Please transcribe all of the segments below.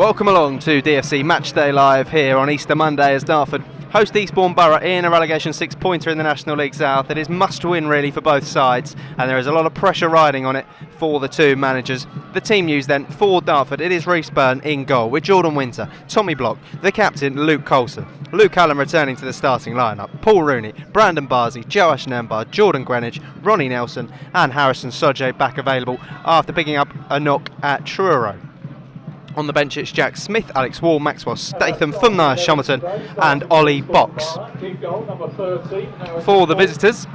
Welcome along to DFC Matchday Live here on Easter Monday as Dartford host Eastbourne Borough in a relegation six pointer in the National League South. It is must win really for both sides, and there is a lot of pressure riding on it for the two managers. The team news then for Dartford it is Reese Byrne in goal with Jordan Winter, Tommy Block, the captain Luke Colson, Luke Allen returning to the starting lineup, Paul Rooney, Brandon Barsey, Joash Nembard, Jordan Greenwich, Ronnie Nelson, and Harrison Soje back available after picking up a knock at Truro. On the bench, it's Jack Smith, Alex Wall, Maxwell Statham, Funnar Shomerton, and Ollie Box. For the visitors,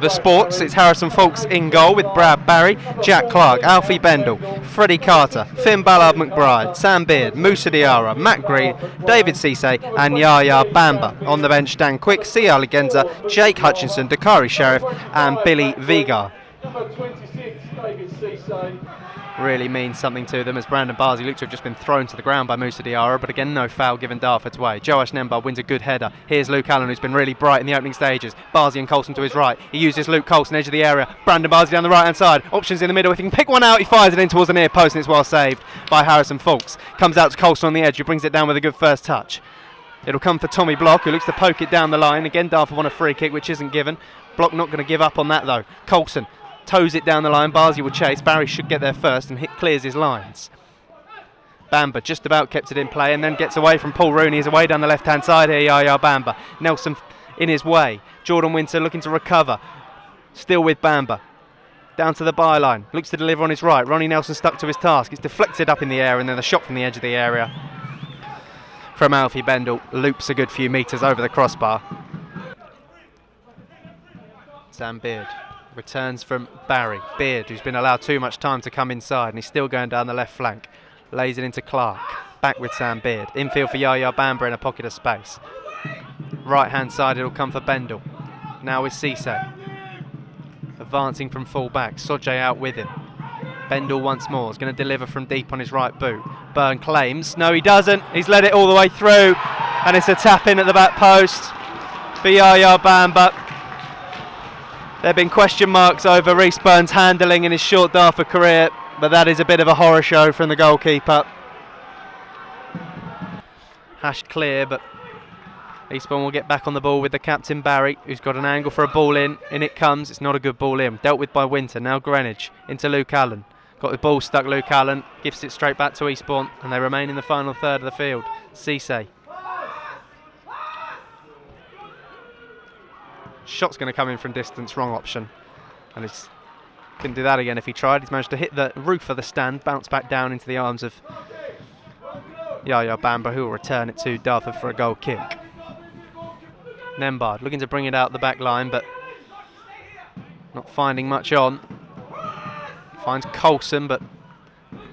the sports, it's Harrison Foulkes in goal with Brad Barry, Jack Clark, Alfie Bendel, Freddie Carter, Finn Ballard McBride, Sam Beard, Musa Diarra, Matt Green, David Cisse, and Yaya Bamba. On the bench, Dan Quick, Sia Legenza, Jake Hutchinson, Dakari Sheriff, and Billy Vigar. Number 26, David Cisse really means something to them as Brandon Barsey looks to have just been thrown to the ground by Musa Diarra, but again, no foul given Dartford's way. Joash Nembard wins a good header. Here's Luke Allen, who's been really bright in the opening stages. Barsey and Colson to his right. He uses Luke Colson, edge of the area. Brandon Barsey down the right hand side. Options in the middle. If he can pick one out, he fires it in towards the near post, and it's well saved by Harrison Foulkes. Comes out to Colson on the edge, who brings it down with a good first touch. It'll come for Tommy Block, who looks to poke it down the line. Again, Dartford won a free kick, which isn't given. Block not going to give up on that, though. Colson toes it down the line. Barsey will chase. Barry should get there first and hit clears his lines. Bamba just about kept it in play and then gets away from Paul Rooney. He's away down the left hand side here, Yaya Bamba. Nelson in his way. Jordan Winter looking to recover. Still with Bamba. Down to the byline. Looks to deliver on his right. Ronnie Nelson stuck to his task. It's deflected up in the air and then a shot from the edge of the area from Alfie Bendel. Loops a good few metres over the crossbar. Sam Beard returns from Barry. Beard, who's been allowed too much time to come inside, and he's still going down the left flank. Lays it into Clark. Back with Sam Beard. Infield for Yaya Bamba in a pocket of space. Right hand side, it'll come for Bendel. Now with Cisse. Advancing from full back. Soje out with him. Bendel once more is going to deliver from deep on his right boot. Byrne claims. No, he doesn't. He's led it all the way through. And it's a tap in at the back post for Yaya Bamba. There have been question marks over Reese Byrne's handling in his short Dartford career, but that is a bit of a horror show from the goalkeeper. Hash clear, but Eastbourne will get back on the ball with the captain Barry, who's got an angle for a ball in. In it comes. It's not a good ball in. Dealt with by Winter. Now Greenwich into Luke Allen. Got the ball stuck. Luke Allen gives it straight back to Eastbourne, and they remain in the final third of the field. Cisse Shot's going to come in from distance, wrong option. And he couldn't do that again if he tried. He's managed to hit the roof of the stand, bounce back down into the arms of Yaya Bamba, who will return it to Dartford for a goal kick. Nembard looking to bring it out the back line, but not finding much on. Finds Colson, but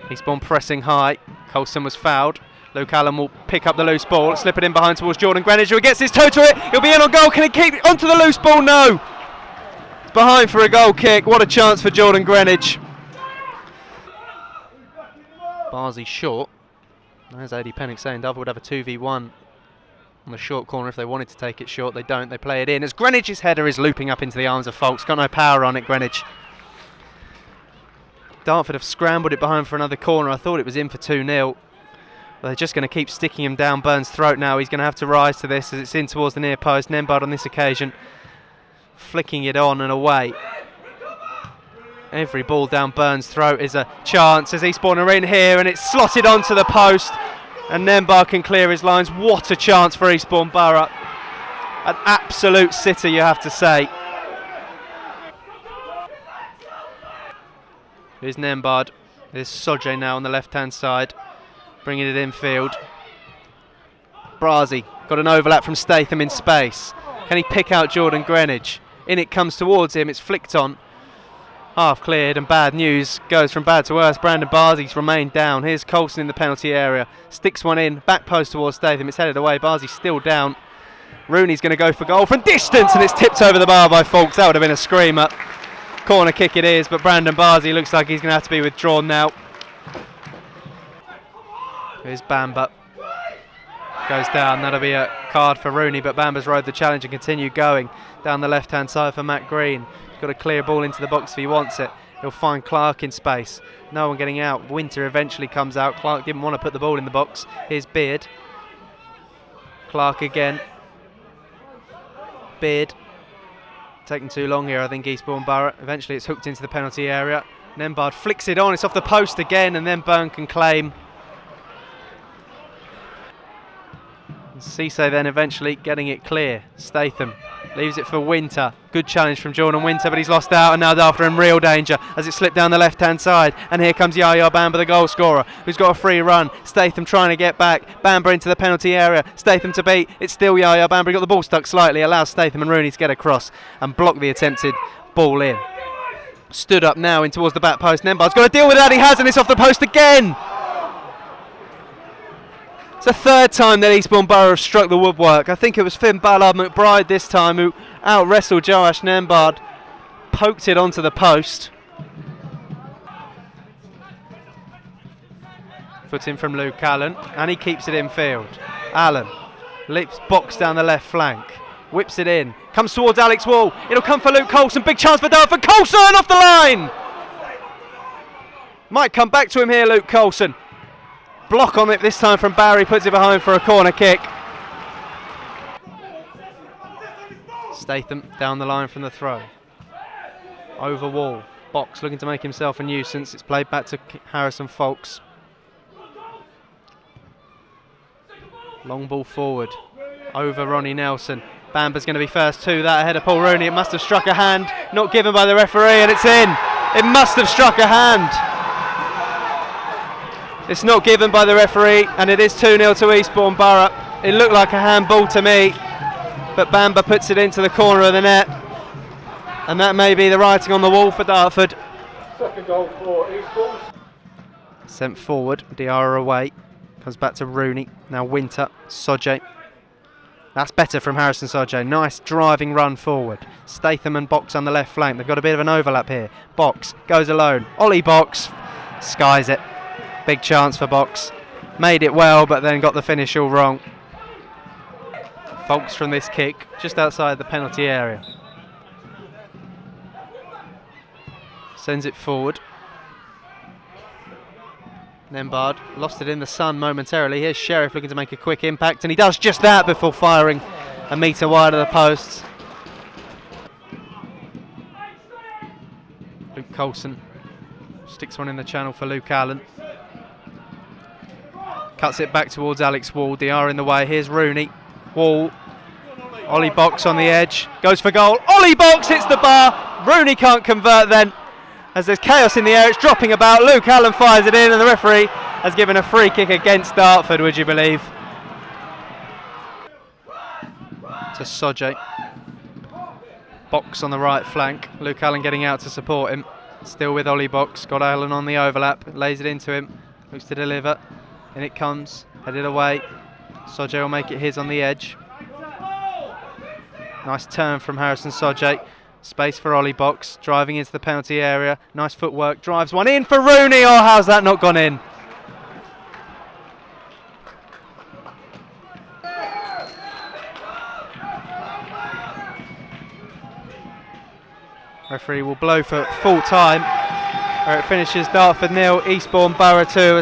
Eastbourne pressing high. Colson was fouled. Luke Allen will pick up the loose ball, slip it in behind towards Jordan Greenwich, who gets his toe to it. He'll be in on goal. Can he keep it onto the loose ball? No. It's behind for a goal kick. What a chance for Jordan Greenwich. Barsey short. There's Eddie Pennick saying Dove would have a 2v1 on the short corner if they wanted to take it short. They don't. They play it in. As Greenwich's header is looping up into the arms of Foulkes. Got no power on it, Greenwich. Dartford have scrambled it behind for another corner. I thought it was in for 2 0. They're just going to keep sticking him down Byrne's throat now. He's going to have to rise to this as it's in towards the near post. Nembard on this occasion flicking it on and away. Every ball down Byrne's throat is a chance as Eastbourne are in here and it's slotted onto the post and Nembard can clear his lines. What a chance for Eastbourne Borough. An absolute sitter, you have to say. Here's Nembard. There's Soje now on the left-hand side bringing it infield. Barsey got an overlap from Statham in space. Can he pick out Jordan Greenwich? In it comes towards him, it's flicked on. Half cleared and bad news goes from bad to worse. Brandon Barsey's remained down. Here's Colson in the penalty area. Sticks one in, back post towards Statham. It's headed away. Barsey's still down. Rooney's going to go for goal from distance and it's tipped over the bar by Foulkes. That would have been a screamer. Corner kick it is, but Brandon Barsey looks like he's going to have to be withdrawn now. Here's Bamba. Goes down. That'll be a card for Rooney, but Bamba's rode the challenge and continued going down the left-hand side for Matt Green. He's Got a clear ball into the box if he wants it. He'll find Clark in space. No one getting out. Winter eventually comes out. Clark didn't want to put the ball in the box. Here's Beard. Clark again. Beard. Taking too long here, I think, Eastbourne Borough. Eventually it's hooked into the penalty area. Nembard flicks it on. It's off the post again, and then Byrne can claim. Cisse then eventually getting it clear. Statham leaves it for Winter. Good challenge from Jordan Winter, but he's lost out and now after in real danger as it slipped down the left hand side. And here comes Yaya Bamba, the goal scorer, who's got a free run. Statham trying to get back. Bamba into the penalty area. Statham to beat. It's still Yaya Bamba. He got the ball stuck slightly, allows Statham and Rooney to get across and block the attempted ball in. Stood up now in towards the back post. Nembard's got to deal with that. He has, and it's off the post again. It's the third time that Eastbourne Borough have struck the woodwork. I think it was Finn Ballard McBride this time who out wrestled Joash Nembard, poked it onto the post. Foot in from Luke Allen, and he keeps it in field. Allen leaps box down the left flank, whips it in, comes towards Alex Wall. It'll come for Luke Colson. Big chance for Dartford. Colson off the line. Might come back to him here, Luke Colson. Block on it this time from Barry, puts it behind for a corner kick. Statham down the line from the throw. Over wall. Box looking to make himself a nuisance. It's played back to Harrison Foulkes. Long ball forward. Over Ronnie Nelson. Bamba's going to be first to that ahead of Paul Rooney. It must have struck a hand, not given by the referee, and it's in. It must have struck a hand. It's not given by the referee, and it is 2 0 to Eastbourne Borough. It looked like a handball to me, but Bamba puts it into the corner of the net. And that may be the writing on the wall for Dartford. Second goal for Eastbourne. Sent forward, Diarra away. Comes back to Rooney. Now Winter, Soje. That's better from Harrison Soje. Nice driving run forward. Statham and Box on the left flank. They've got a bit of an overlap here. Box goes alone. Ollie Box skies it. Big chance for Box. Made it well, but then got the finish all wrong. Foulkes from this kick, just outside the penalty area. Sends it forward. Nembard lost it in the sun momentarily. Here's Sheriff looking to make a quick impact, and he does just that before firing a metre wide of the posts. Luke Colson sticks one in the channel for Luke Allen. Cuts it back towards Alex Wall. Diarra in the way. Here's Rooney. Wall. Ollie Box on the edge. Goes for goal. Ollie Box hits the bar. Rooney can't convert then. As there's chaos in the air, it's dropping about. Luke Allen fires it in, and the referee has given a free kick against Dartford, would you believe? To Soje. Box on the right flank. Luke Allen getting out to support him. Still with Ollie Box. Got Allen on the overlap. Lays it into him. Looks to deliver. In it comes, headed away. Soje will make it his on the edge. Nice turn from Harrison Soje. Space for Ollie Box, driving into the penalty area. Nice footwork, drives one in for Rooney. Oh, how's that not gone in? Referee will blow for full time. Where it finishes Dartford nil, Eastbourne Borough 2.